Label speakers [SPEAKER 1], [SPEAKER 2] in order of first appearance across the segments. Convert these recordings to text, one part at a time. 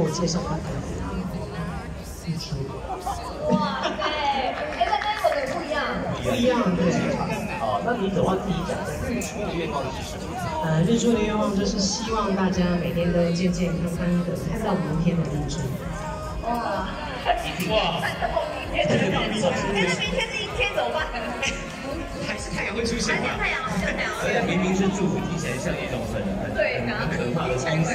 [SPEAKER 1] 我介绍他的日出。
[SPEAKER 2] 哇，塞，哎，那跟我的不一样，
[SPEAKER 1] 不一样，对。
[SPEAKER 3] 好，那你渴望自己讲的日出的愿望是什么？
[SPEAKER 1] 呃，日出的愿望就是希望大家每天都健健康康的看到明天的日出。
[SPEAKER 2] 哇，
[SPEAKER 3] 哇，
[SPEAKER 2] 看到明天的日出，但是明天是阴天怎么办？
[SPEAKER 4] 还是太阳会出现吗？
[SPEAKER 2] 太阳，太阳。
[SPEAKER 3] 而且明明是祝福，听起来像一种很很很可怕的枪声。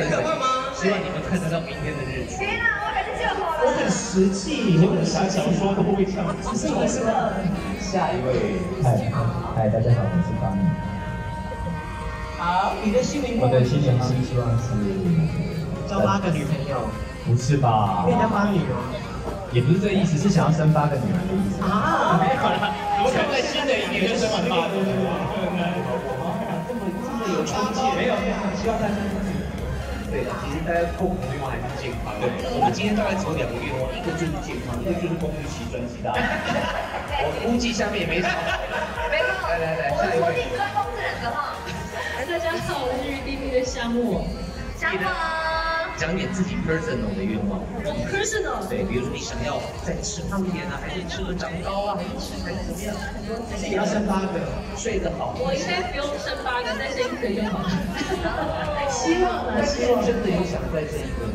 [SPEAKER 3] 希望你们看得到明天的日子。
[SPEAKER 2] 天哪，我还是就好了。
[SPEAKER 1] 我很实际，
[SPEAKER 3] 我很想小说都会这样。
[SPEAKER 1] 是不是？
[SPEAKER 3] 下一位，
[SPEAKER 5] 嗨嗨，大家好，我是方宇。
[SPEAKER 1] 好，你的心灵
[SPEAKER 5] 我的新年新希望是
[SPEAKER 1] 交八个女朋友，
[SPEAKER 5] 不是吧
[SPEAKER 1] 因为？叫八女哦。
[SPEAKER 5] 也不是这个意思，是想要生八个女儿的意思。
[SPEAKER 1] 啊，没有啦。
[SPEAKER 3] 我想在新的一年就生完八个。
[SPEAKER 1] 这么这么有冲劲，
[SPEAKER 3] 没有，希望大家对，其实大家共同愿望还是健康。对，我们今天大概只有两个愿望，一个就是健康，一个就是公益期专辑的。我估计下面也没少。
[SPEAKER 2] 没错，
[SPEAKER 3] 来来来
[SPEAKER 2] 我们锁定专攻这两个哈。
[SPEAKER 6] 大家好，我是 UDP 的夏沫。
[SPEAKER 2] 想法。
[SPEAKER 3] 讲点自己 personal 的愿望。
[SPEAKER 6] 我 personal
[SPEAKER 3] 对，比如说你想要再吃胖一点啊，还是吃的长高啊，还是吃还是怎么样？
[SPEAKER 1] 还是也要生八个，
[SPEAKER 3] 睡得好。
[SPEAKER 6] 我应该不用生八个，再生一个就好了。
[SPEAKER 1] 希望啊，
[SPEAKER 3] 但是
[SPEAKER 1] 希望
[SPEAKER 3] 真的有想再生一个？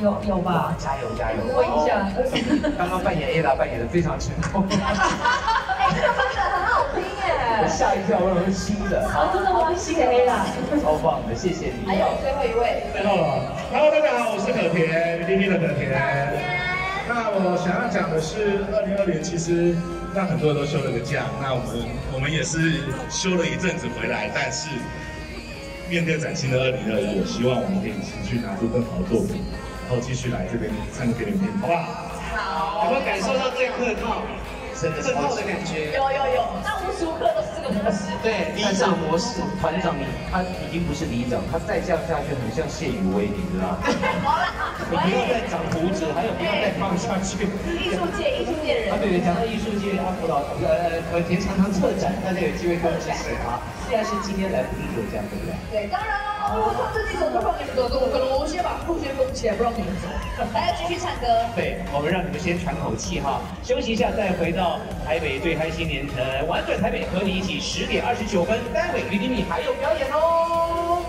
[SPEAKER 1] 有有吧？
[SPEAKER 3] 加油加油！
[SPEAKER 6] 我一下，
[SPEAKER 3] 刚刚扮演 Ella 扮演的非常成功。吓一跳，我以为是新的。
[SPEAKER 6] 好，真的吗？新的黑啦。
[SPEAKER 3] 超棒的，谢谢你。
[SPEAKER 2] 还有最后一位。
[SPEAKER 4] 最后了，Hello，大家好，我是可田，UDP 的可甜。那我想要讲的是，二零二零其实让很多人都休了个假，那我们我们也是休了一阵子回来，但是面对崭新的二零二一，我希望我们可以持续拿出更好的作品，然后继续来这边唱歌给你们听，好不好？
[SPEAKER 2] 好。
[SPEAKER 1] 有没有感受到最客套、
[SPEAKER 3] 真的
[SPEAKER 1] 客套的感觉？
[SPEAKER 2] 有有有，那无时无刻都是。
[SPEAKER 1] 对，
[SPEAKER 3] 里长模式，团长你他已经不是里长，他再这样下去很像谢宇威，你知道吗？你不要再长胡子，还有不要再放下去。
[SPEAKER 2] 艺术界，艺术界人
[SPEAKER 3] 啊，。对对，讲到艺术界，阿福老呃可田常常策展，大家有机会跟我支持啊。既然是今天来不一定有这样，对不对？
[SPEAKER 2] 对，当然了，我唱这几首歌放你们走，我可能我们先把路先封起来，不让你们走，大家继续唱歌。
[SPEAKER 3] 对，我们让你们先喘口气哈，休息一下，再回到台北最开心年城，玩转台北，和你一起十点二十九分，待会于丁米还有表演哦。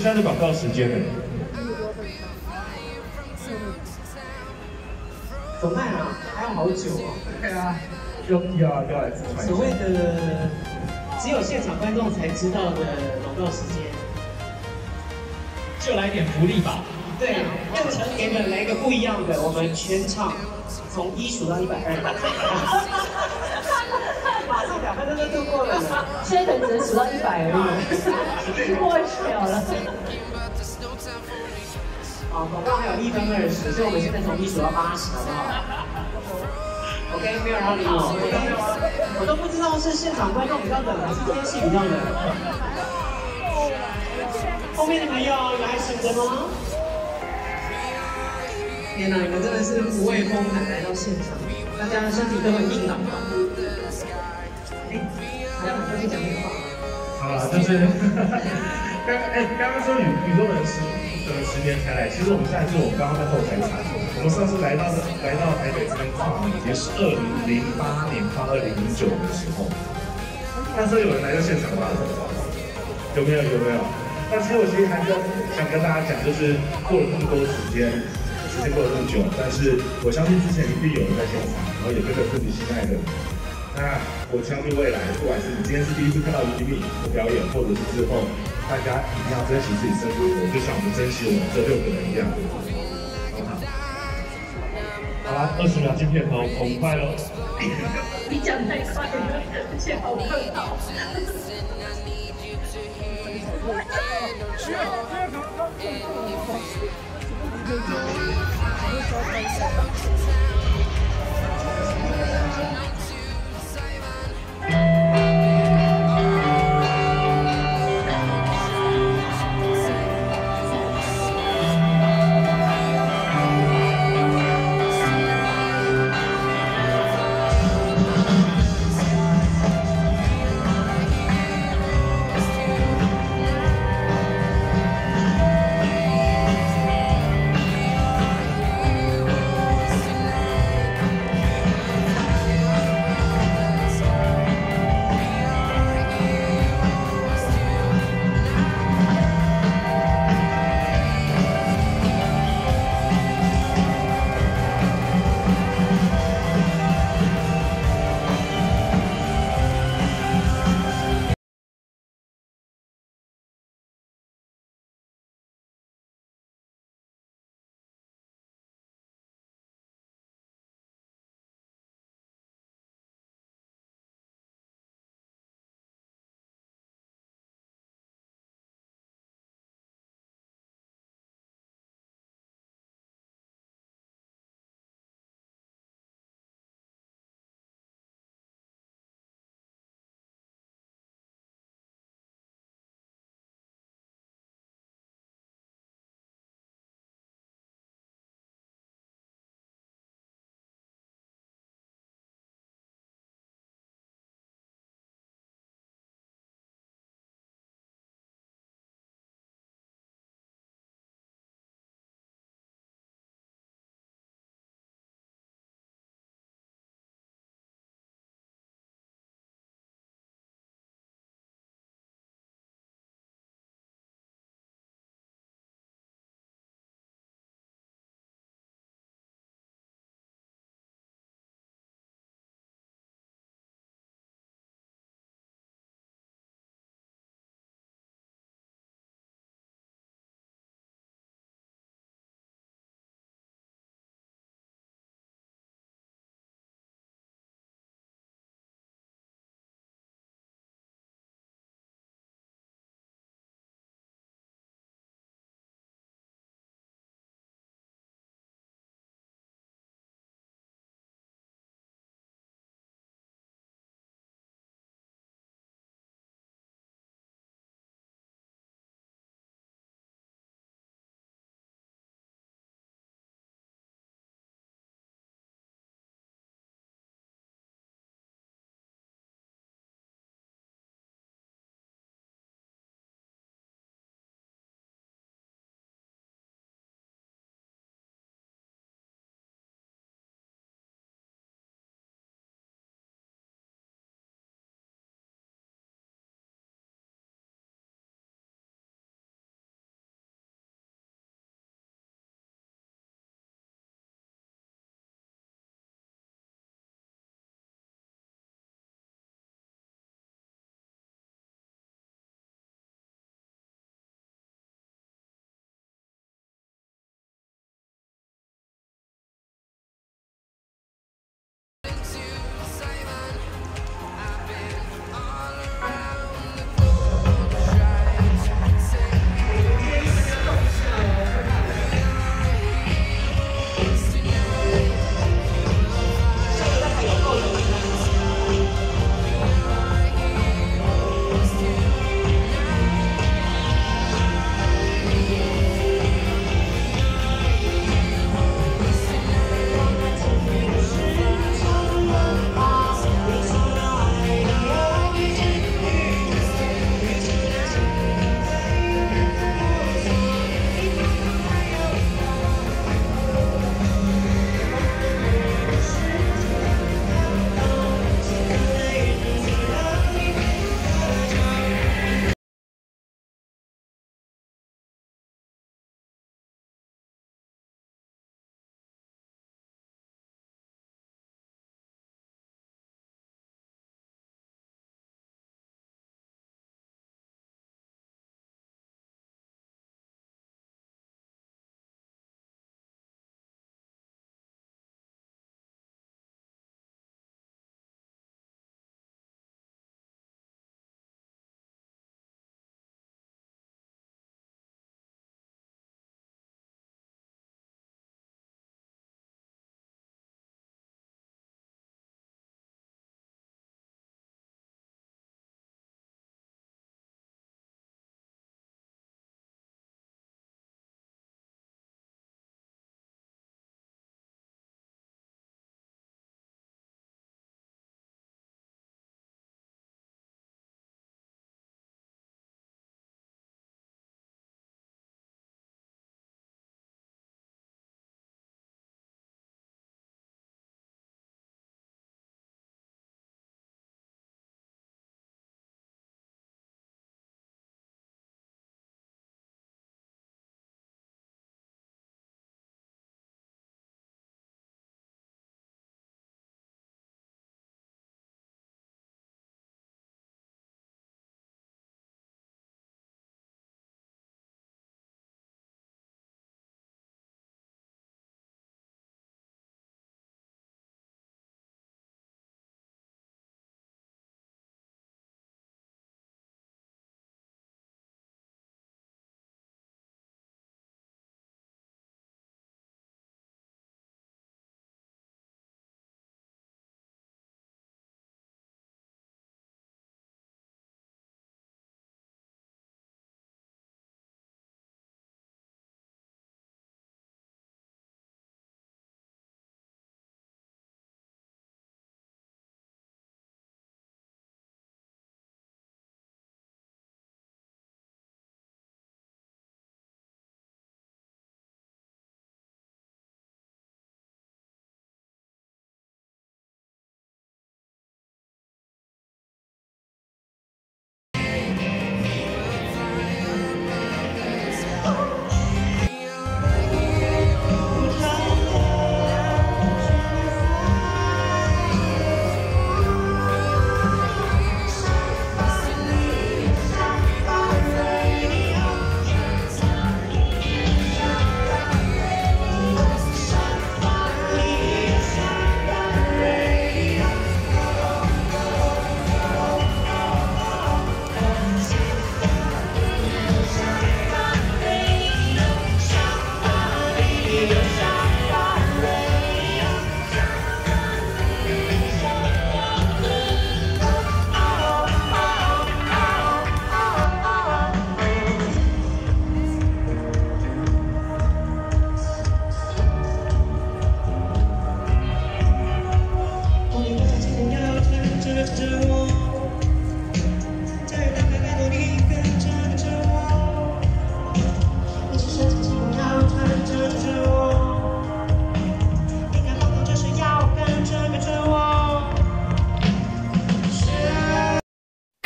[SPEAKER 4] 现在是广告时间了。
[SPEAKER 1] 怎么办啊？还要好久哦。
[SPEAKER 4] 对啊，要要要来自传
[SPEAKER 1] 所谓的只有现场观众才知道的广告时间，
[SPEAKER 5] 就来点福利吧。
[SPEAKER 1] 对，用成给你们来一个不一样的，我们全场从一数到一百二，分钟就度过了。
[SPEAKER 6] 现在可能只能数到一百而已，过秒了。
[SPEAKER 1] 好，广告还有一分二十，所以我们现在从一数到八十，好不好？OK，没有人要理我，我都没有，我都不知道是现场观众比较冷，还是天气比较冷。后面的朋友有还醒着吗？天哪，你们真的是不畏风寒来到现场，大家身体都很硬朗哎，还有最近讲那个话。
[SPEAKER 4] 好了，就是 刚哎刚刚说宇宇宙人十呃十年才来，其实我们现在是我们刚刚在后台查，我们上次来到来到台北这边跨年节是二零零八年跨二零零九的时候，那时候有人来到现场吗？有没有有没有？那其实我其实还是想跟大家讲，就是过了那么多时间，时间过了这么久，但是我相信之前一定有人在现场，然后也跟着自己心爱的。那我相信未来，不管是你今天是第一次看到于米的表演，或者是之后，大家一定要珍惜自己身边的人，就像我们珍惜我们这六个人一样。好不好？好啦，二十秒进片头，很快喽。
[SPEAKER 6] 你讲太快了，而且好客套。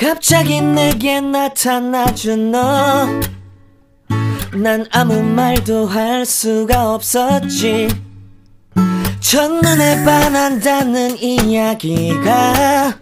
[SPEAKER 2] 갑자기 내게 나타나준 너. 난 아무 말도 할 수가 없었지. 첫눈에 반한다는 이야기가